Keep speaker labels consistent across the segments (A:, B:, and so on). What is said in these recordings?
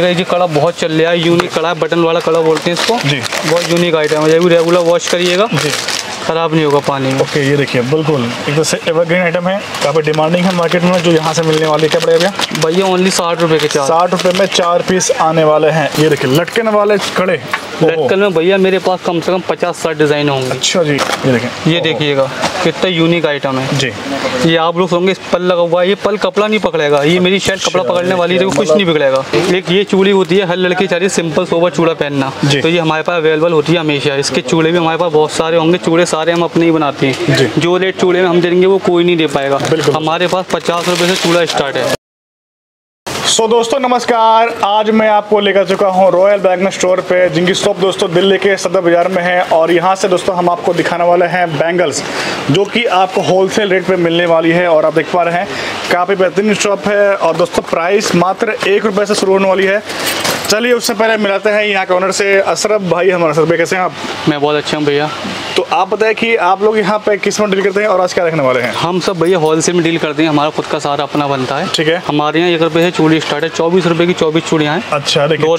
A: ये जी कड़ा बहुत चल रहा है यूनिक कड़ा है बटन वाला कड़ा बोलते हैं इसको।
B: जी।
A: बहुत यूनिक आइटम है ये भी रेगुलर वॉश करिएगा।
B: जी।
A: खराब नहीं होगा पानी में।
B: ओके ये देखिए बिल्कुल एक तो एवरग्रीन आइटम है काफ़ी डिमांडिंग है मार्केट में जो यहाँ से मिलने वाले क्या पड़ेगा भैया?
A: भैया ओनली साठ रुपए के चार।
B: साठ रुपए में चार पीस आने वाले हैं। ये देखिए लटकन वाले कड़े
A: लटकन में भैया मेरे पास कम से कम पचास साठ डिज़ाइन होंगे।
B: अच्छा जी ये देखें
A: ये देखिएगा कितना यूनिक आइटम है।
B: जी।
A: ये आप लोग होंगे इस पल लगा हुआ है ये पल कपड़ा नहीं पकड़ेगा। ये मेरी शर्ट कपड़ा पकड़ने वाली है कुछ नहीं बिगड़ेगा। एक ये चूड़ी होती है हर लड़की चाहिए सिंपल सोबर चूड़ा पहनना। तो ये हमारे पास अवेलेबल होती है हमेशा। इसके चूड़े भी हमारे पास बहुत सारे होंगे चूड़े सारे हम अपने ही बनाते हैं।
B: जो।
A: रेट चूड़े में हम देंगे वो कोई नहीं दे पाएगा। हमारे पास पचास रुपये से चूड़ा स्टार्ट है।
B: सो so, दोस्तों नमस्कार। आज मैं आपको लेकर चुका हूँ रॉयल बैगन स्टोर पे जिनकी शॉप दोस्तों दिल्ली के सदर बाज़ार में है। और यहाँ से दोस्तों हम आपको दिखाने वाले हैं बैंगल्स जो कि आपको होलसेल रेट पे मिलने वाली है। और आप देख पा रहे हैं काफ़ी बेहतरीन शॉप है। और दोस्तों प्राइस मात्र एक रुपये से शुरू होने वाली है। चलिए उससे पहले मिलाते हैं यहाँ के ऑनर से। अशरफ भाई हमारे अशरफ भाई कैसे हैं आप?
A: मैं बहुत अच्छा हूँ भैया।
B: तो आप बताएँ कि आप लोग यहाँ पे किसमें डील करते हैं और आज क्या रखने वाले हैं?
A: हम सब भैया होलसेल में डील करते हैं। हमारा खुद का सारा अपना बनता है।
B: ठीक है।
A: हमारे यहाँ एक रुपये से चूड़ी स्टार्ट है चौबीस रुपए की चौबीस चूड़ियाँ है।
B: अच्छा देखिए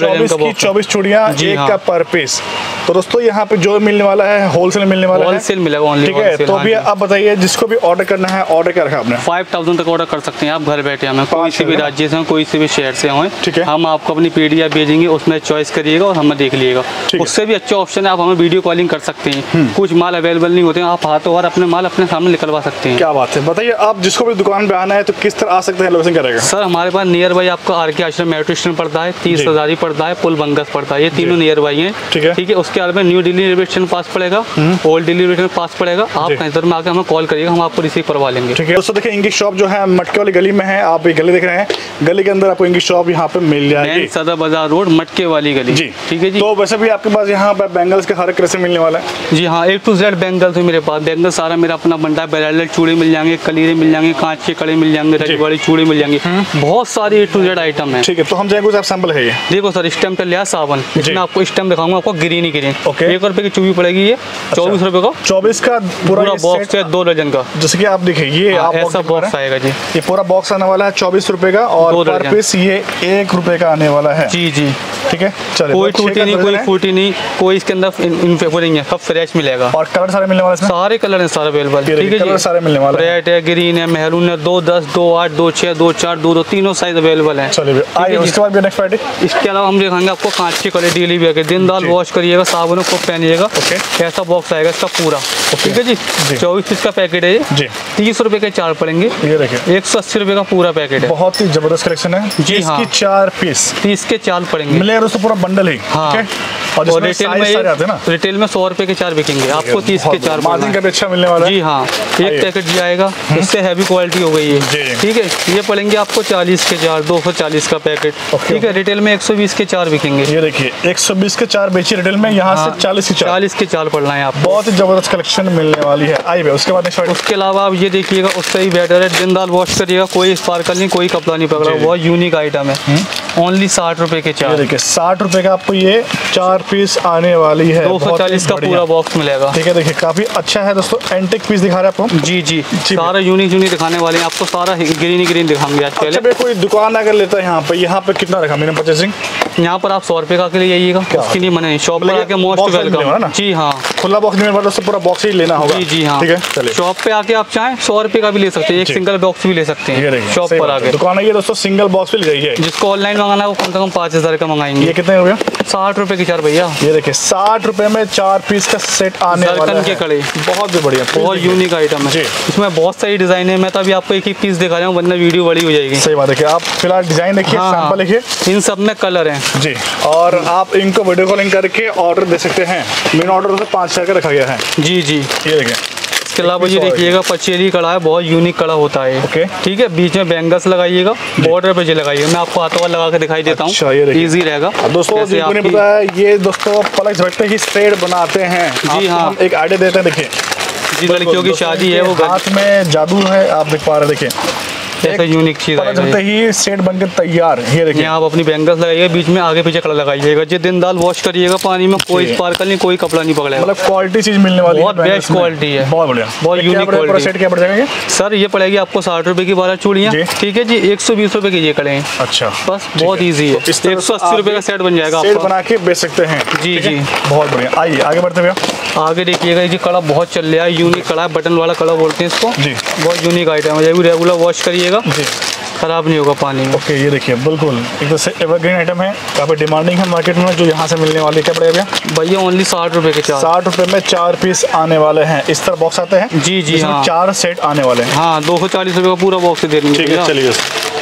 B: चौबीस
A: है।
B: चूड़ियाँ एक
A: हाँ।
B: का पर पीस तो दोस्तों यहाँ पे जो मिलने वाला है होलसेल मिलने वाला है।
A: होलसेल मिलेगा ओनली
B: ठीक है तो भी आप बताइए जिसको भी ऑर्डर करना है ऑर्डर क्या रखा आपने?
A: फाइव थाउज़ेंड तक ऑर्डर कर सकते हैं आप घर बैठे हमें। कोई से भी राज्य से हों कोई से भी शहर से हों
B: ठीक है।
A: हम आपको अपनी पी भेजेंगे उसमें चॉइस करिएगा और हमें देख लीजिएगा उससे भी अच्छा ऑप्शन है आप हमें वीडियो कॉलिंग कर सकते हैं। कुछ माल अवेलेबल नहीं होते हैं आप हाथों और अपने माल अपने सामने निकलवा सकते हैं।
B: क्या बात है। बताइए आप जिसको भी दुकान पे आना है तो किस तरह आ सकते हैं लोकेशन क्या रहेगा?
A: सर हमारे पास नियर बाई आपका R K Ashram metro station पड़ता है तीस। हजारी पड़ता है पुल बंगस पड़ता है ये तीनों नियर बाई हैं।
B: ठीक है।
A: ठीक है उसके में न्यू दिल्ली रेलवे स्टेशन पास पड़ेगा ओल्ड दिल्ली रेलवे स्टेशन पास पड़ेगा। आप पर में आकर हमें कॉल करिएगा हम आपको रिसीव करवा लेंगे।
B: ठीक है दोस्तों देखिए इनकी शॉप जो है मटके वाली गली में है आप ये गली देख रहे हैं गली के अंदर आपको इनकी शॉप यहाँ पे मिल जाएगी।
A: सदर बाज़ार रोड मटके वाली गली।
B: जी।
A: ठीक है जी।
B: तो वैसे भी आपके पास यहाँ पे बैंगल्स के हर एक तरह से मिलने वाला है।
A: जी हाँ ए टू जेड बैंगल्स है मेरे पास। बैंगल सारा मेरा अपना बनता है। ब्राइडल चूड़े मिल जाएँगे कलीरे मिल जाएँगे कांच के कड़े मिल जाएँगे रजवाड़ी चूड़ी मिल जाएँगे। बहुत सारी ए टू जेड आइटम है।
B: ठीक है तो हम जाएँगे कुछ सैंपल है ये।
A: देखो सर इस टाइम पे लिया सावन इसमें आपको इस टाइम दिखाऊँगा आपको ग्रीन ही ग्रीन
B: ओके।
A: एक रुपए की चूड़ी पड़ेगी ये चौबीस रुपए का।
B: चौबीस का पूरा
A: बॉक्स है दो डजन का।
B: जैसे कि आप देखिए ये
A: हाँ, ऐसा बॉक्स आएगा जी।
B: ये पूरा बॉक्स आने वाला है चौबीस रुपए का और पर
A: दर्जन।
B: पीस ये एक रुपए का आने वाला है।
A: जी जी।
B: ठीक है? चलो
A: कोई टूटी नहीं कोई फूटी नहीं कोई इसके अंदर वो नहीं है सब फ्रेश मिलेगा।
B: और कलर सारे मिलने वाले
A: सारे कलर है सारे अवेलेबल ठीक है
B: सारे मिलने वाले
A: रेड है ग्रीन है मेहरून है दो दस दो आठ दो छह दो चार दो दो तीनों साइज़ अवेलेबल है।
B: आइए
A: है।
B: उसके बाद नेक्स्ट फ्राइडे
A: इसके अलावा हम दिखाएँगे आपको कांच की कड़े डेली भी दिन दाल वॉश करिएगा साबुन को पहनिएगा।
B: ओके।
A: ऐसा बॉक्स आएगा इसका पूरा। ठीक है जी। चौबीस पीस का पैकेट है ये।
B: जी।
A: तीस रुपए के चार पड़ेंगे। एक सौ अस्सी रुपए का पूरा पैकेट है।
B: बहुत ही ज़बरदस्त कलेक्शन है।
A: जी, हाँ।
B: चार पीस
A: तीस के चार पड़ेंगे।
B: मिलेगा दोस्तों पूरा बंडल ही
A: हाँ।
B: है? और
A: और रिटेल में
B: हैं
A: रिटेल में सौ रुपए के चार बिकेंगे। आपको तीस के चार
B: मार्जिन का अच्छा मिलने वाला है।
A: जी हाँ एक पैकेट जी आएगा। इससे हैवी क्वालिटी हो गई है। ठीक है? ये पड़ेंगे आपको चालीस के चार दो सौ चालीस का पैकेट। ठीक है रिटेल में एक सौ बीस के चार बिकेंगे।
B: ये देखिए 120 के चार बेची रिटेल में यहाँ
A: हाँ,
B: से 40 की चार।
A: चालीस के चार पड़ना है आपको।
B: बहुत ही ज़बरदस्त कलेक्शन मिलने वाली है। भैया, उसके बाद
A: उसके अलावा आप ये देखिएगा उससे ही बेटर है। दिन दाल वॉश करिएगा कोई स्पार्कल नहीं कोई कपड़ा नहीं पकड़ा। बहुत यूनिक आइटम है। ओनली साठ रुपए के चार।
B: देखिए साठ रुपए का आपको ये चार पीस आने वाली है।
A: दो सौ चालीस का पूरा बॉक्स मिलेगा।
B: ठीक है देखिए काफ़ी अच्छा है दोस्तों। एंटिक पीस दिखा रहे हैं आपको
A: जी जी। सारा यूनिक यूनिक दिखाने वाले हैं। आपको सारा ग्रीन ग्रीन दिखाएँगे आज
B: अच्छा
A: पहले।
B: कोई दुकान अगर लेता है यहाँ पे। यहाँ पे कितना रखा मैंने परचेसिंग
A: यहाँ पर आप सौ रुपए का के लिए जाइएगा
B: क्या
A: उसके लिए मना शॉप पर
B: मतलब
A: आके मोस्ट? वेलकम जी हाँ।
B: खुला बॉक्स नहीं दोस्तों पूरा बॉक्स ही लेना होगा।
A: जी जी हाँ।
B: ठीक है
A: शॉप पे आके आप चाहें सौ रुपए का भी ले सकते हैं। एक सिंगल बॉक्स भी ले सकते हैं। शॉप पर आके।
B: दुकान है दोस्तों सिंगल बॉक्स भी ली है
A: जिसको ऑनलाइन मंगाना है वो कम से कम पाँच हज़ार का
B: ये
A: मंगाएँगे
B: कितने हो गया?
A: साठ रुपए की चार भैया।
B: ये देखिए साठ रुपए में चार पीस का सेट आने वाला
A: के कड़े।
B: बहुत ही बढ़िया
A: बहुत यूनिक आइटम है। इसमें बहुत सारी डिज़ाइन है। मैं तो अभी आपको एक ही पीस दिखा रहा हूँ वरना वीडियो बड़ी हो जाएगी।
B: सही बात है आप फ़िलहाल डिज़ाइन देखिए
A: हाँ,
B: सैंपल
A: हाँ।
B: देखिए
A: इन सब में कलर हैं।
B: जी। और आप इनको वीडियो कॉलिंग करके ऑर्डर दे सकते हैं। मेन ऑर्डर से पाँच हज़ार का रखा गया है।
A: जी जी।
B: ये देखिए
A: इसके अलावा ये देखिएगा पचेरी कड़ा है बहुत यूनिक कड़ा होता है।
B: ओके।
A: ठीक है बीच में बैंगल्स लगाइएगा बॉर्डर पे ये लगाइएगा मैं आपको हाथों लगा के दिखाई देता
B: अच्छा,
A: हूँ
B: देखिए।
A: इजी रहेगा।
B: दोस्तों जिनको नहीं पता है ये दोस्तों पलक झपटने की स्ट्रेट बनाते हैं। आपको
A: हाँ।
B: हम एक आइडिया देते हैं देखिए।
A: जिन लड़कियों की शादी है वो
B: हाथ में जादू है आप देख पा रहे देखिए।
A: ऐसा यूनिक चीज़
B: ही सेट बनकर तैयार ये देखिए।
A: आप अपनी बैंगल्स लगाइएगा बीच में आगे पीछे कलर लगाइएगा। जी दिन दाल वॉश करिएगा पानी में कोई स्पार्कल नहीं कोई कपड़ा नहीं पकड़ेगा।
B: मतलब क्वालिटी चीज़ मिलने वाली
A: बहुत
B: है
A: best quality है।
B: बहुत बढ़िया।
A: बहुत
B: ये क्या
A: unique
B: पड़ेगा? पूरा
A: quality।
B: सेट क्या पड़ जाएगा
A: सर ये पड़ेगी आपको साठ रुपए की बारह चूड़ियाँ। ठीक है जी एक सौ बीस रुपए की ये कड़े हैं।
B: अच्छा।
A: बस बहुत ईजी है। एक सौ अस्सी
B: आप
A: रुपए का सेट बन जाएगा आपका।
B: बना के बेच सकते हैं।
A: जी, जी।
B: बहुत बढ़िया। आइए आगे बढ़ते भैया।
A: आगे देखिएगा ये कड़ा बहुत चल रहा है। यूनिक कड़ा बटन वाला कड़ा बोलते हैं इसको।
B: जी।
A: बहुत यूनिक आइटम है। ये भी रेगुलर वॉश करिएगा।
B: जी।
A: खराब नहीं होगा पानी में।
B: ओके ये देखिए बिल्कुल एक तो एवरग्रीन आइटम है काफ़ी डिमांडिंग है मार्केट में जो यहाँ से मिलने वाले क्या पड़ेगा भैया?
A: भैया ओनली साठ रुपए के चार।
B: साठ रुपए में चार पीस आने वाले हैं। इस तरह बॉक्स आते हैं?
A: जी, जी, हाँ।
B: चार सेट आने वाले हैं।
A: हाँ दो सौ चालीस रुपए का पूरा बॉक्स दे रही
B: ठीक है चलिए।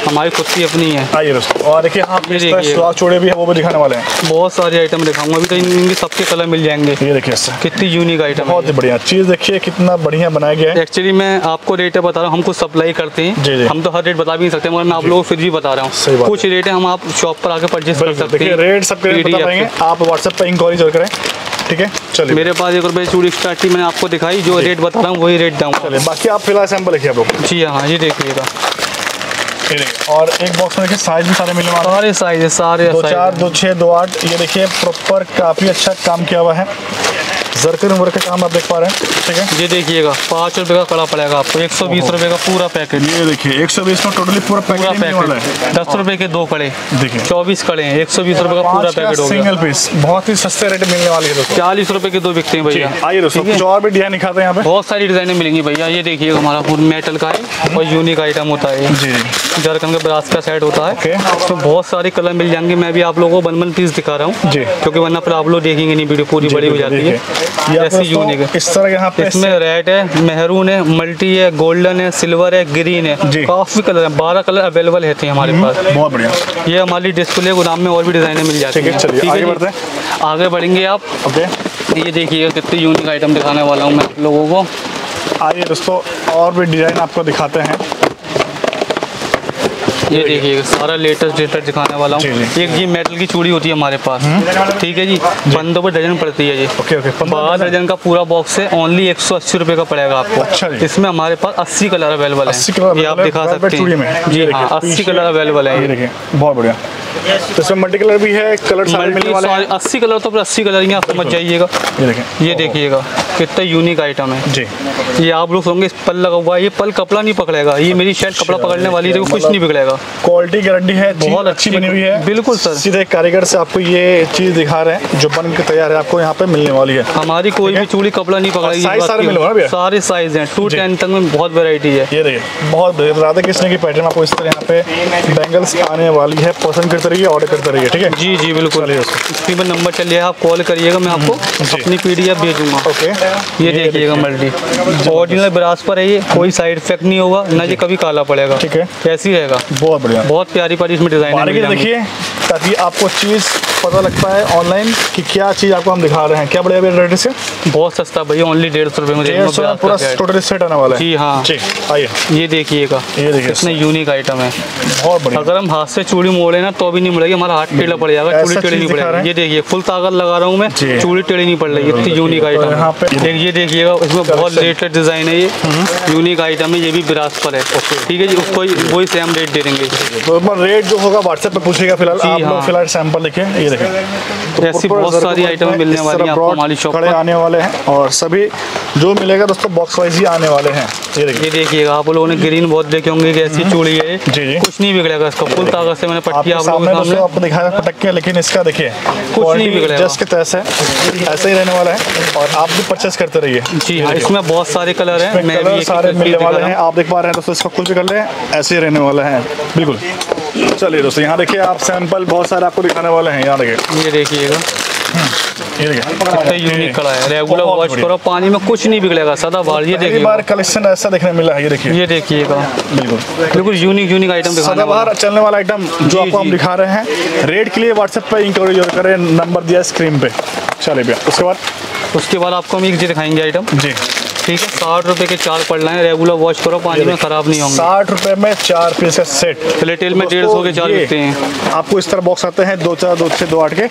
A: हमारी खुद की अपनी है।
B: आइए दोस्तों और देखिए हाँ। सुराख चूड़े भी है वो भी दिखाने वाले हैं।
A: बहुत सारे आइटम दिखाऊँगा अभी तो इनके सबके कलर मिल जाएँगे।
B: ये देखिए
A: कितनी यूनिक आइटम
B: बहुत ही बढ़िया। चीज़ देखिए कितना बढ़िया बनाया गया है।
A: एक्चुअली मैं आपको रेट बता रहा हूँ हम कुछ सप्लाई करते
B: जी, जी।
A: हैं हम तो हर रेट बता भी नहीं सकते मगर मैं आप लोगों को फिर भी बता रहा हूँ। कुछ रेट है हम आप शॉप पर आकर परचेज कर सकते हैं।
B: रेट सबके रेट बता
A: PDF
B: पाएँगे।
A: से।
B: आप व्हाट्सएप पर इंक्वायरी ज़रूर करें। ठीक है? चलिए।
A: मेरे पास एक रुपये चूड़ी स्टार्ट मैंने आपको दिखाई जो रेट बता रहा हूँ वही रेट दूँगा
B: बाकी आप फ़िलहाल सैंपल देखिए आप लोग।
A: जी हाँ ये देखिएगा।
B: ये देखिए और एक बॉक्स में देखिए साइज़ भी सारे मिलने वाले
A: सारे साइज़ है सारे
B: दो चार दो छः दो आठ ये देखिए प्रॉपर काफ़ी अच्छा काम किया हुआ है। जरकन वर्क का काम आप देख पा रहे हैं ठीक है?
A: ये देखिएगा पाँच रुपए का कड़ा पड़ेगा आपको एक सौ बीस रुपए का पूरा पैकेट।
B: ये देखिए एक सौ बीस में टोटली पूरा
A: पूरा
B: पैकेट है
A: पैकेट। दस रुपए के दो कड़े
B: देखिए।
A: चौबीस कड़े हैं एक सौ बीस रुपए का पूरा पैकेट होगा
B: सिंगल पीस बहुत ही सस्ते रेट मिलने वाली है दोस्तों।
A: चालीस रुपए के दो बिकते हैं भैया।
B: आइए दोस्तों कुछ और भी डिज़ाइन दिखाते हैं यहाँ पे।
A: बहुत सारी डिजाइनें मिलेंगी भैया ये देखिएगा हमारा फुल मेटल का है और यूनिक आइटम होता है।
B: जी।
A: जरकन के ब्रास का सेट होता है।
B: ओके।
A: इसमें बहुत सारे कलर मिल जाएँगे मैं भी आप लोगों को वन वन पीस दिखा रहा हूँ।
B: जी।
A: क्योंकि वरना फिर आप लोग देखेंगे नहीं वीडियो पूरी बड़ी हो जाती है।
B: दोस्तों
A: यूनिक है।
B: इस तरह यहाँ पे
A: इसमें रेड है मेहरून है मल्टी है गोल्डन है सिल्वर है ग्रीन है।
B: जी।
A: काफ़ी कलर है बारह कलर अवेलेबल रहते हैं हमारे पास।
B: बहुत बढ़िया।
A: ये हमारी डिस्प्ले गोदाम में और भी डिजाइनें मिल जाती
B: ठीक है, आगे
A: बढ़ेंगे आप।
B: ओके।
A: ये देखिए कितनी यूनिक आइटम दिखाने वाला हूँ मैं आप लोगों को।
B: आइए दोस्तों और भी डिज़ाइन आपको दिखाते हैं।
A: ये देखिएगा सारा लेटेस्ट लेटेस्ट दिखाने वाला हूँ। एक जी मेटल की चूड़ी होती है हमारे पास। ठीक है जी? बंदों पर डजन पड़ती है जी
B: ओके ओके।
A: बारह दर्जन। का पूरा बॉक्स है ओनली एक सौ अस्सी रुपये का पड़ेगा आपको।
B: अच्छा
A: इसमें हमारे पास अस्सी कलर अवेलेबल है। ये आप दिखा सकते हैं। जी हाँ अस्सी कलर अवेलेबल है
B: ये
A: ये।
B: देखिए बहुत बढ़िया। तो इसमें मल्टी कलर भी है कलर सारे मिलने वाले हैं।
A: अस्सी कलर तो अस्सी कलर ही आप समझ जाइएगा।
B: ये देखें।
A: ये देखिएगा कितना यूनिक आइटम है।
B: जी।
A: ये आप लोग सोचेंगे इस पल लगा हुआ है ये पल कपड़ा नहीं पकड़ेगा ये मेरी शर्ट कपड़ा पकड़ने वाली है कुछ नहीं बिगड़ेगा।
B: क्वालिटी गारंटी है
A: बहुत
B: अच्छी
A: अच्छी-
B: बनी हुई है।
A: बिल्कुल सर।
B: सीधे कारीगर से आपको ये चीज़ दिखा रहे हैं जो बन के तैयार है आपको यहाँ पे मिलने वाली है।
A: हमारी कोई भी चूड़ी कपड़ा नहीं पकड़ेगी
B: सारे
A: साइज़ है। टू टेन तक में बहुत वेरायटी है।
B: ये देखिए बहुत राधा कृष्ण की पैटर्न आपको इस तरह यहाँ पे बैंगल्स आने वाली है पसंद करते रहिए ऑर्डर करते रहिए ठीक है?
A: जी जी बिल्कुल। इसी पर नंबर चलिए आप कॉल करिएगा मैं आपको। अपनी पीडीएफ भेजूँगा।
B: ओके
A: ये देखिएगा मल्टी ओरिजिनल ब्रास पर है ये कोई साइड इफ़ेक्ट नहीं होगा ना ये कभी काला पड़ेगा।
B: ठीक है।
A: कैसी रहेगा?
B: बहुत बढ़िया।
A: बहुत प्यारी प्यारी इसमें डिज़ाइन
B: देखिए ताकि आपको चीज़ पता लग पाए ऑनलाइन कि क्या चीज़ आपको हम दिखा रहे हैं। क्या बढ़िया भैया रेट से
A: बहुत सस्ता भैया ओनली डेढ़ सौ रुपये में
B: डेढ़ सौ पूरा टोटल सेट आने वाला है।
A: जी हाँ।
B: जी आइए।
A: ये देखिएगा।
B: ये देखिए।
A: कितने यूनिक आइटम है।
B: बहुत बढ़िया।
A: अगर हम हाथ से चूड़ी मोड़े ना तो भी नहीं मुड़ेगी हमारा हाथ टेढ़ा पड़ जाएगा चूड़ी टेढ़ी नहीं पड़ेगी। ये देखिए फुल ताकत लगा रहा हूँ मैं चूड़ी टेढ़ी नहीं पड़ रही इतनी यूनिक आइटम ये देखिएगा इसमें बहुत। लेटेस्ट डिज़ाइन है ये। यूनिक आइटम है ये भी बिरास पर है। ठीक है जी उसको वही सेम रेट दे देंगे।
B: तो रेट जो होगा व्हाट्सएप पे पूछिएगा फ़िलहाल।
A: हाँ।
B: फ़िलहाल सैंपल देखिए देखें तो
A: ऐसी बहुत सारी आइटम मिलने वाली हैं आपको हमारी शॉप पर।
B: आने वाले हैं और सभी जो मिलेगा दोस्तों बॉक्स वाइज ही आने वाले हैं। ये देखिए।
A: देखिएगा आप लोगों ने ग्रीन बहुत देखे होंगे कि ऐसी चूड़ी है।
B: जी, जी।
A: कुछ नहीं बिगड़ेगा इसका फुल ताकत से मैंने पट्टी आप लोगों
B: सामने
A: के सामने
B: आपको दिखाया पटक के लेकिन इसका देखिए।
A: कुछ नहीं बिगड़ेगा।
B: जस्ट के तैसे ऐसे ही रहने वाला है और आप भी परचेस करते रहिए।
A: जी हाँ इसमें बहुत सारे कलर हैं।
B: इसमें
A: मैं भी
B: सारे मिलने वाले
A: हैं।
B: आप देख पा रहे हैं दोस्तों इसको कुछ ले ऐसे ही रहने वाला है। बिल्कुल। चलिए दोस्तों यहाँ देखिए आप सैंपल बहुत सारे आपको दिखाने वाले हैं यहाँ देखिए।
A: ये देखिएगा।
B: ये
A: कितना
B: देखिए
A: यूनिक कड़ा है। रेगुलर वॉश करो पानी में कुछ नहीं बिगड़ेगा सदा बाहर ये
B: पहली बार कलेक्शन ऐसा देखने मिला है ये देखिए।
A: ये देखिएगा।
B: बिल्कुल।
A: बिल्कुल यूनिक यूनिक आइटम दिखाने वाला।
B: चलने वाला आइटम जो आपको हम दिखा रहे हैं रेट के लिए व्हाट्सएप पे इंक्वायरी करें नंबर दिया स्क्रीन पे। चलिए भैया उसके बाद?
A: उसके बाद आपको हम एक चीज़ दिखाएँगे आइटम
B: जी।
A: ठीक है साठ रुपए के चार पड़ रहे हैं रेगुलर वॉश करो पानी में खराब नहीं होंगे।
B: साठ रुपए में चार पीस का सेट
A: रिटेल में डेढ़ सौ के चार
B: मिलते
A: बिकते हैं।
B: आपको इस तरह बॉक्स आते हैं दो चार दो छः दो आठ के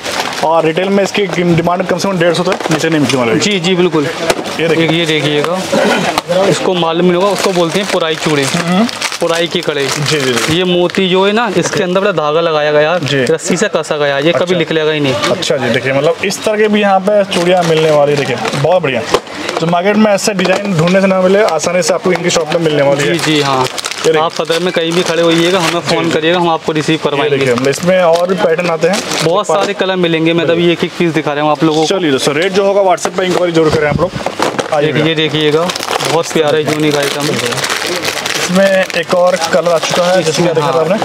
B: और रिटेल में इसकी डिमांड कम से कम डेढ़ सौ तक नीचे नहीं मिलती वाले।
A: जी जी बिल्कुल।
B: ये देखिए।
A: ये देखिएगा इसको मालूम नहीं होगा उसको बोलते हैं पुराई चूड़ी। पुराई की कड़े
B: जी जी
A: ये मोती जो है ना इसके अंदर बड़ा धागा लगाया गया। रस्सी से कसा गया ये कभी
B: अच्छा।
A: निकलेगा ही नहीं।
B: अच्छा जी देखिए मतलब इस तरह के भी यहाँ पे चूड़ियाँ मिलने वाली देखिए बहुत बढ़िया। तो मार्केट में ऐसे डिज़ाइन ढूँढने से ना मिले आसानी से आपको इनकी शॉप में मिलने वाली है।
A: जी जी हाँ। आप सदर में कहीं भी खड़े होइएगा हमें फ़ोन करिएगा हम आपको रिसीव करवाएँगे।
B: मतलब इसमें और भी पैटर्न आते हैं।
A: बहुत सारे कलर मिलेंगे मैं तभी एक एक पीस दिखा रहा हूँ आप लोगों को।
B: चलिए दोस्तों रेट जो होगा व्हाट्सएप पे इंक्वायरी ज़रूर करें आप लोग।
A: देखिए देखिएगा। बहुत प्यारा यूनिक आइटम है।
B: इसमें एक और कलर आ चुका है जिसमें देखा था आपने?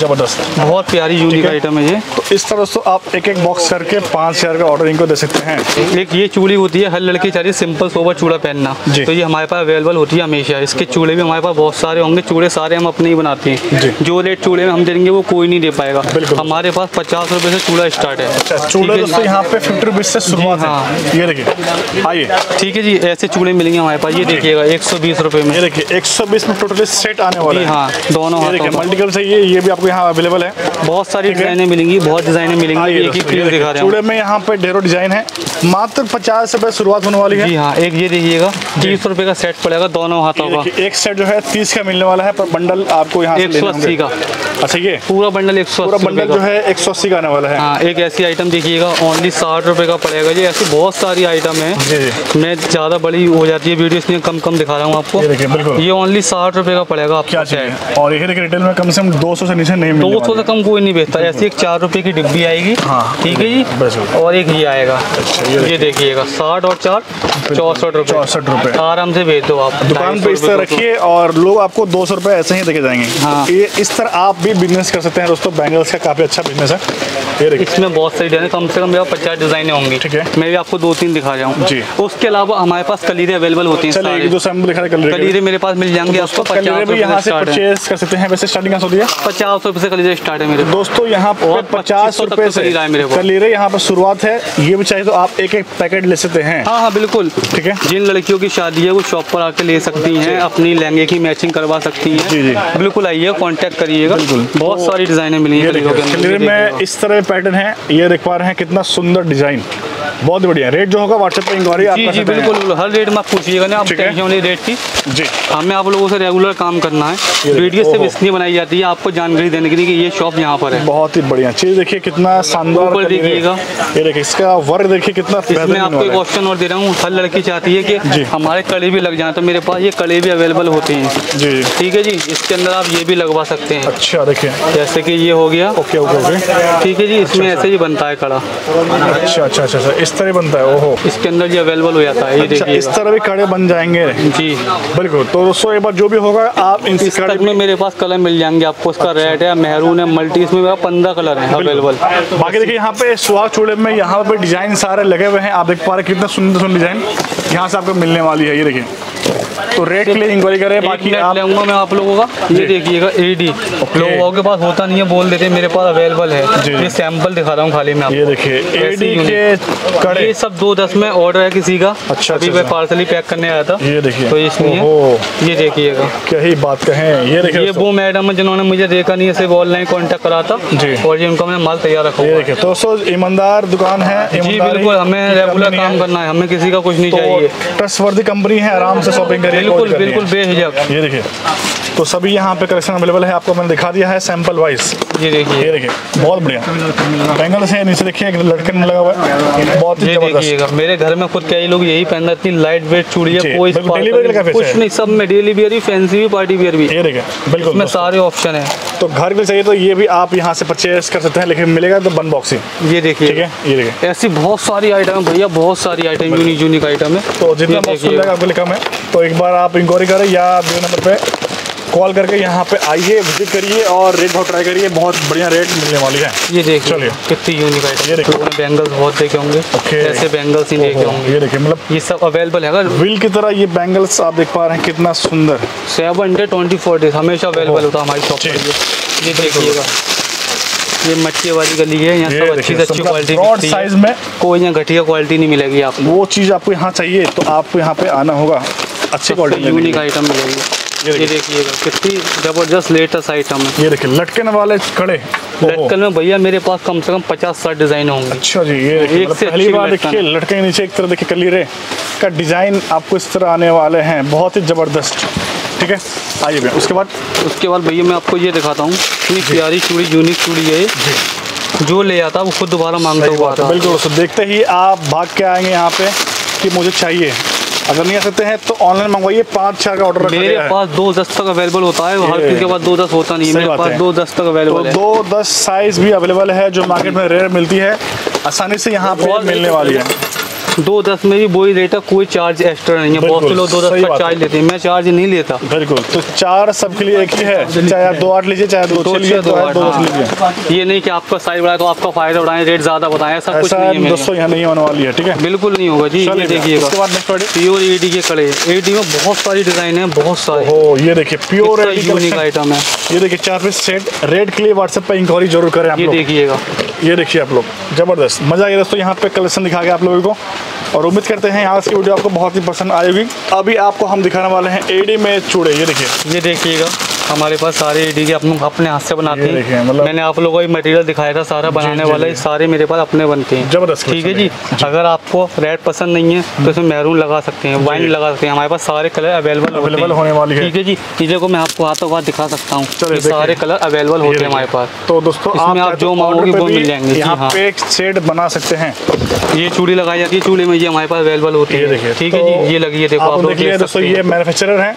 B: ज़बरदस्त।
A: बहुत प्यारी यूनिक आइटम है। ये।
B: तो इस तरह दोस्तों आप एक एक बॉक्स करके पाँच हज़ार का ऑर्डर इनको दे सकते हैं।
A: एक ये चूड़ी होती है हर लड़की चाहिए सिंपल सोबर चूड़ा पहनना। तो ये हमारे पास अवेलेबल होती है हमेशा। इसके चूड़े भी हमारे पास बहुत सारे होंगे। चूड़े सारे हम अपने ही बनाते हैं।
B: जो।
A: रेट चूड़े में हम देंगे वो कोई नहीं दे पाएगा। हमारे पास पचास रुपए से चूड़ा स्टार्ट है।
B: अच्छा चूड़े दोस्तों यहाँ पे फिफ्टी रुपीज़ से शुरुआत
A: हाँ।
B: है। ये देखिए आइए।
A: ठीक है जी ऐसे चूड़े मिलेंगे हमारे पास। ये देखिएगा एक सौ बीस रुपये में।
B: ये देखिए 120 में टोटली सेट आने वाला है।
A: हाँ दोनों
B: ये देखिए
A: हाथों का।
B: मल्टी चाहिए ये भी आपको यहाँ अवेलेबल है।
A: बहुत सारी
B: है।
A: डिजाइनें मिलेंगी बहुत डिजाइनें मिलेंगी।
B: आइए
A: एक ही पीस दिखा रहे
B: चूड़े में यहाँ पे ढेरों डिज़ाइन है। मात्र पचास रुपए शुरुआत होने वाली है।
A: जी हाँ एक ये देखिएगा तीस रुपए का सेट पड़ेगा दोनों हाथों का।
B: एक सेट जो है तीस का मिलने वाला है पर बंडल आपको यहाँ
A: एक सौ अस्सी का।
B: अच्छा ये?
A: पूरा बंडल एक सौ
B: पूरा बंडल जो है एक सौ अस्सी का आने वाला है।
A: हाँ एक ऐसी आइटम देखिएगा ओनली साठ रुपए का पड़ेगा। जी ऐसी बहुत सारी आइटम है।
B: जी जी।
A: मैं ज़्यादा बड़ी हो जाती है वीडियो इसलिए कम कम दिखा रहा हूँ आपको।
B: ये देखिए बिल्कुल।
A: ये ओनली साठ रुपए का पड़ेगा आपको
B: क्या चाहिए और ये देखिए रिटेल में कम से कम दो सौ से नीचे नहीं
A: दो सौ से कम कोई नहीं बेचता ऐसी एक चार रुपए की डिब्बी आएगी।
B: हाँ,
A: ठीक है जी? और एक ये आएगा।
B: अच्छा, ये
A: देखिएगा साठ और चार चौसठ रुपए।
B: चौसठ रुपए।
A: आराम से बेच दो आप
B: दुकान पे इस तरह रखिए और लोग आपको दो सौ रुपये ऐसे ही देखे जाएँगे।
A: हाँ।
B: ये इस तरह आप भी बिज़नेस कर सकते हैं दोस्तों बैंगल्स का काफ़ी अच्छा बिज़नेस है। ये
A: इसमें बहुत सारी डिज़ाइन कम से कम पचास डिजाइने होंगी।
B: ठीक है।
A: मैं भी आपको दो तीन दिखा रहा हूँ।
B: जी।
A: उसके अलावा हमारे पास कलीरे अवेलेबल होती हैं
B: एक दो सैंपल दिखा कलर
A: कलीरे मेरे पास मिल जाएँगे आपको पचास
B: भी यहाँ
A: रुपए
B: से
A: स्टार्ट
B: परचेज कर सकते हैं। वैसे स्टार्टिंग से है?
A: पचास से कलीरे स्टार्ट है मेरे।
B: दोस्तों यहाँ पचास
A: 2500 तक
B: रुपए
A: तो
B: से।
A: कलीरे
B: यहाँ पर शुरुआत है। ये भी चाहिए तो आप एक एक पैकेट ले सकते हैं।
A: हाँ हाँ बिल्कुल।
B: ठीक है?
A: जिन लड़कियों की शादी है वो शॉप पर आके ले सकती हैं अपनी लहंगे की मैचिंग करवा सकती हैं। बिल्कुल आइए कांटेक्ट करिएगा। बहुत
B: तो
A: सारी डिजाइने मिली हैं
B: में इस तरह पैटर्न है। ये देख है कितना सुंदर डिज़ाइन बहुत बढ़िया। रेट जो होगा व्हाट्सएप पे इंक्वायरी आप
A: जी जी बिल्कुल। हर रेट में आप पूछिएगा ना आप टेंशन वाली रेट की।
B: जी।
A: हमें आप लोगों से रेगुलर काम करना है। वीडियो सिर्फ़। इसलिए बनाई जाती है आपको जानकारी देने के लिए कि ये शॉप यहाँ पर है।
B: बहुत ही बढ़िया। चीज़ देखिए कितना शानदार
A: ऊपर देखिएगा।
B: ये देखिए इसका वर्क देखिए कितना बेहतरीन
A: आपको एक ऑप्शन और दे रहा हूँ। हर लड़की चाहती है। कि हमारे कड़े भी लग जाए तो मेरे पास ये कड़े भी अवेलेबल होते हैं।
B: जी।
A: ठीक है जी? इसके अंदर आप ये भी लगवा सकते हैं।
B: अच्छा देखिए।
A: जैसे कि ये हो गया।
B: ओके ओके
A: ठीक है जी? इसमें ऐसे ही बनता है कड़ा।
B: अच्छा अच्छा अच्छा अच्छा, इस तरह बनता है ओहो।
A: इसके अंदर जो अवेलेबल हो जाता है ये
B: अच्छा इस तरह भी कड़े बन जाएँगे।
A: जी।
B: बिल्कुल तो दोस्तों एक बार जो भी होगा आप इन
A: इस
B: कड़े
A: में मेरे पास कलर मिल जाएँगे आपको उसका
B: अच्छा।
A: रेड है मेहरून है मल्टी इसमें मेरा पंद्रह कलर है अवेलेबल
B: बाकी देखिए यहाँ पे सुहाग चूड़े में यहाँ पे डिज़ाइन सारे लगे हुए हैं आप देख पा रहे कितना सुंदर सुंदर डिज़ाइन यहाँ से आपको मिलने वाली है ये देखिए। तो रेट के लिए इंक्वायरी करें बाकी
A: लेऊँगा मैं आप लोगों का। ये देखिएगा एडी लोगों के पास होता नहीं है बोल देते मेरे पास अवेलेबल है। ये सैंपल दिखा रहा हूँ खाली मैं
B: ये देखिए एडी के कड़े।
A: ये सब दो दस में ऑर्डर है किसी का।
B: अच्छा,
A: अभी
B: अच्छा,
A: मैं पार्सली पैक करने आया था।
B: ये देखिए।
A: तो इसलिए ये देखिएगा।
B: क्या ही बात कहें। ये देखिए
A: ये वो मैडम है जिन्होंने मुझे देखा नहीं है सिर्फ़ ऑनलाइन कॉन्टेक्ट करा था।
B: जी।
A: और ये उनका मैंने माल तैयार रखा
B: ये देखिए दोस्तों ईमानदार दुकान है
A: जी बिल्कुल हमें रेगुलर काम करना है हमें किसी का कुछ नहीं
B: तो
A: चाहिए।
B: ट्रस्टवर्दी कंपनी है आराम से शॉपिंग
A: बिल्कुल बिल्कुल। बेहिजक
B: ये देखिए तो सभी यहाँ पे कलेक्शन अवेलेबल है आपको मैंने दिखा दिया है सैंपल वाइज
A: ये देखिए।
B: ये देखिए बहुत बढ़िया। बैंगल्स है नीचे देखिए एक लटकन लगा हुआ है। बहुत ही ज़बरदस्त।
A: मेरे घर में खुद कई लोग यही पहन रखती लाइट वेट चूड़ी है कोई कुछ नहीं सब में डेली वियर भी फैंसी भी पार्टी वियर भी।
B: ये देखिए बिल्कुल
A: इसमें सारे ऑप्शन है।
B: तो घर भी चाहिए तो ये भी आप यहाँ से परचेज कर सकते हैं लेकिन मिलेगा तो वन बॉक्सिंग
A: ये देखिए।
B: ठीक है? ये देखिए।
A: ऐसी बहुत सारी आइटम है भैया बहुत सारी आइटम यूनिक यूनिक आइटम है।
B: तो जितना आपको लिखा मैं तो एक बार आप इंक्वायरी करें या दो नंबर पे कॉल करके यहाँ पे आइए विज़िट करिए और रेट बहुत ट्राई करिए बहुत बढ़िया रेट मिलने वाली है।
A: ये देखिए
B: चलिए।
A: कितनी यूनिक आइटम
B: ये देखिए।
A: बैंगल्स बहुत देखे होंगे। ऐसे बैंगल्स ही देखे होंगे।
B: ये देखिए मतलब
A: ये सब अवेलेबल है। अगर
B: व्हील की तरह ये बैंगल्स आप देख पा रहे हैं कितना सुंदर।
A: Seven hundred twenty four days हमेशा अवेलेबल होता है हमारी शॉप पर ये देखिएगा। ये मच्छी वाली गली है यहाँ सब अच्छी से अच्छी क्वालिटी
B: साइज़ में
A: कोई यहाँ घटिया क्वालिटी नहीं मिलेगी आपको।
B: वो चीज़ आपको यहाँ चाहिए तो आपको यहाँ पे आना होगा। अच्छी क्वालिटी
A: यूनिक आइटम मिलेगी।
B: ये
A: देखिएगा कितनी ज़बरदस्त लेटेस्ट आइटम है।
B: ये देखिए लटकन वाले कड़े
A: लटकन में भैया मेरे पास कम से कम पचास साठ डिज़ाइन होंगे।
B: अच्छा जी ये
A: एक
B: मतलब
A: से
B: पहली बार देखिए लटके नीचे एक तरह देखिए कलीरे का डिज़ाइन आपको इस तरह आने वाले हैं। बहुत ही ज़बरदस्त। ठीक है? आइए भैया उसके बाद?
A: उसके बाद भैया मैं आपको ये दिखाता हूँ। इतनी प्यारी चूड़ी यूनिक चूड़ी है जो। ले आता है वो खुद दोबारा माँगता हुआ
B: बिल्कुल। देखते ही आप भाग के आएँगे यहाँ पे कि मुझे चाहिए। अगर नहीं आ सकते हैं तो ऑनलाइन मंगवाइए। पाँच छः का ऑर्डर
A: मेरे पास दो दस तक अवेलेबल होता है हर किसी के पास दो दस होता नहीं मेरे पास। दो दस तक
B: तो
A: अवेलेबल है।
B: दो दस साइज़ भी अवेलेबल है जो मार्केट में रेयर मिलती है। आसानी से यहाँ
A: पर
B: मिलने वाली है।
A: दो दस में भी वही रेट है कोई चार्ज एक्स्ट्रा नहीं है। बहुत से लोग दो दस का चार्ज लेते हैं। मैं चार्ज नहीं लेता।
B: बिल्कुल तो चार सबके लिए एक ही है। चाहे आप दो आठ लीजिए चाहे दो
A: दो
B: लीजिए
A: दो आठ,
B: दो दस
A: हाँ।
B: लीजिए।
A: ये नहीं कि आपका साइज़ बढ़ाए तो आपका फ़ायदा उठाएँ रेट ज़्यादा बताए ऐसा कुछ नहीं है
B: दोस्तों यहाँ। नहीं होने वाली है ठीक है?
A: बिल्कुल नहीं होगा जी ये देखिएगा। प्योर एडी के कड़े। एडी में बहुत सारी डिज़ाइन है बहुत सारे।
B: हो ये देखिए प्योर
A: यूनिक आइटम है।
B: ये देखिए चार पीस सेट रेड के लिए व्हाट्सएप पे इंक्वायरी ज़रूर करें आप
A: ये देखिएगा।
B: ये देखिए आप लोग ज़बरदस्त। मज़ा आ गया दोस्तों यहाँ पे कलेक्शन दिखा गया आप लोगों को। और उम्मीद करते हैं आज की वीडियो आपको बहुत ही पसंद आएगी। अभी आपको हम दिखाने वाले हैं एडी में चूड़े, ये देखिए।
A: ये देखिएगा। हमारे पास सारे एडी के अपने अपने हाथ से बनाते हैं।
B: मतलब-
A: मैंने आप लोगों को मटेरियल दिखाया था सारा बनाने
B: जी,
A: वाला ये सारे मेरे पास अपने बनते हैं।
B: ज़बरदस्त
A: ठीक है जी? अगर आपको रेड पसंद नहीं है तो इसमें मैरून लगा सकते हैं वाइन लगा सकते हैं। हमारे पास सारे कलर अवेलेबल
B: Available होने वाले है।
A: ठीक है जी? चीज़ों को मैं आपको हाथों हाथ दिखा सकता हूँ। सारे कलर अवेलेबल होते हैं हमारे पास।
B: तो दोस्तों
A: इसमें
B: आप चाहे तो
A: जो मांगोगे वो मिल जाएँगे,
B: यहाँ
A: हाँ।
B: पे एक बना सकते हैं।
A: ये चूड़ी लगाई जाती है चूड़ी में ये हमारे पास अवेलेबल होती है। ठीक है
B: तो
A: जी ये लगी है देखो
B: आप
A: लोग
B: ये। मैन्युफैक्चरर हैं।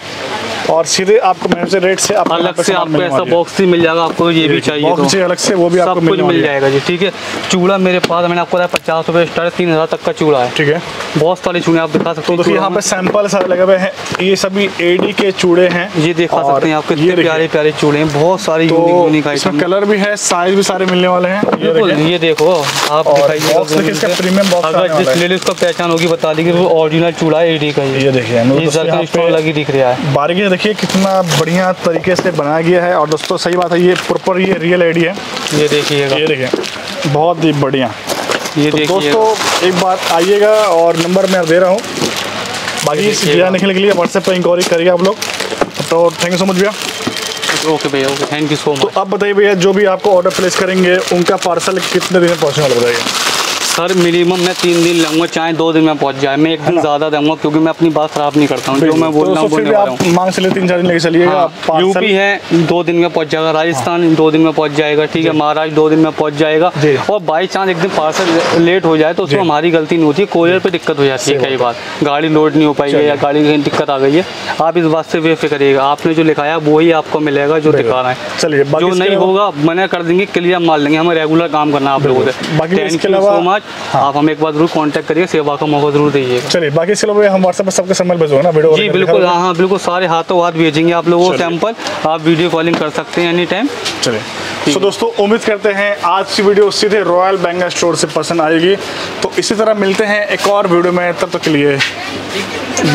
B: और सीधे आपको मैन्युफैक्चर रेट से यहाँ
A: अलग से आपको ऐसा बॉक्स ही मिल जाएगा आपको ये भी चाहिए
B: बॉक्स
A: तो।
B: अलग से वो भी आपको
A: कुछ मिल जाएगा जी ठीक है? चूड़ा मेरे पास मैंने आपको बताया पचास रुपये स्टार्ट तीन हज़ार तक का चूड़ा है।
B: ठीक है।
A: बहुत सारी चूड़े आप दिखा सकते
B: तो
A: हैं
B: यहाँ पे सैंपल सारे लगे हुए हैं। ये सभी एडी के चूड़े हैं।
A: ये दिखा सकते हैं आपके
B: ये
A: प्यारे प्यारे चूड़े हैं। बहुत सारी यूनिक
B: तो कलर भी है साइज़ भी सारे मिलने वाले हैं। ये
A: देखो। आप
B: और
A: दिखाइएगा
B: box देखिए, इसका
A: ज़रूर से।
B: premium box आने
A: अगर
B: वाला
A: जिस लेडीज़ को पहचान होगी बता देगी वो ओरिजिनल चूड़ा है एडी का ये।
B: देखिए
A: लगी दिख रहा है।
B: बारीकी से देखिए कितना बढ़िया तरीके से बनाया गया है और दोस्तों सही बात है ये प्रॉपर ये रियल आईडी है।
A: ये देखिएगा।
B: ये देखिए बहुत ही बढ़िया।
A: ये
B: तो
A: देखिए
B: दोस्तों एक बात आइएगा और नंबर मैं दे रहा हूँ। बाकी इस देखने के लिए व्हाट्सएप पर इंक्वायरी करिए आप लोग। तो थैंक यू सो मच भैया।
A: ओके भैया okay thank you so much तो
B: अब बताइए भैया जो भी आपको ऑर्डर प्लेस करेंगे उनका पार्सल कितने दिन में पहुँचने वाला बताइए।
A: सर मिनिमम मैं तीन दिन लूँगा चाहे दो दिन में पहुँच जाए। मैं एक दिन ज़्यादा दूँगा क्योंकि मैं अपनी बात खराब नहीं करता हूँ। जो मैं बोल रहा हूँ हूँ।
B: मांग से ले तीन चार दिन लेके चलिएगा
A: हाँ, यूपी है दो दिन में पहुँच जाएगा राजस्थान दो दिन में पहुँच जाएगा ठीक है महाराष्ट्र दो दिन में पहुँच जाएगा। और बाई चांस एक दिन पार्सल लेट हो जाए तो उसमें हमारी गलती नहीं होती है कोरियर पर दिक्कत हो जाती है कई बार। गाड़ी लोड नहीं हो पाई है या गाड़ी की कहीं दिक्कत आ गई है आप इस बात से बेफिक्र करिएगा आपने जो लिखाया वही आपको मिलेगा जो दिखा रहा है।
B: चलिए
A: जो नहीं होगा मना कर देंगे क्लियर मार लेंगे हमें रेगुलर काम करना आप लोगों से। थैंक यू सो मच
B: हाँ।
A: आप हमें एक बार ज़रूर कांटेक्ट करिए सेवा का मौका ज़रूर दीजिएगा।
B: चलिए बाकी इसके अलावा हम व्हाट्सएप पर सबके सैंपल भेजोगे ना वीडियो
A: जी बिल्कुल हाँ हाँ बिल्कुल सारे हाथों हाथ भेजेंगे आप लोगों को। सैंपल आप वीडियो कॉलिंग कर सकते हैं एनी टाइम
B: चलिए तो दोस्तों उम्मीद करते हैं आज की वीडियो सीधे रॉयल बैंगल स्टोर से पसंद आएगी। तो इसी तरह मिलते हैं एक और वीडियो में तब तक के लिए बाय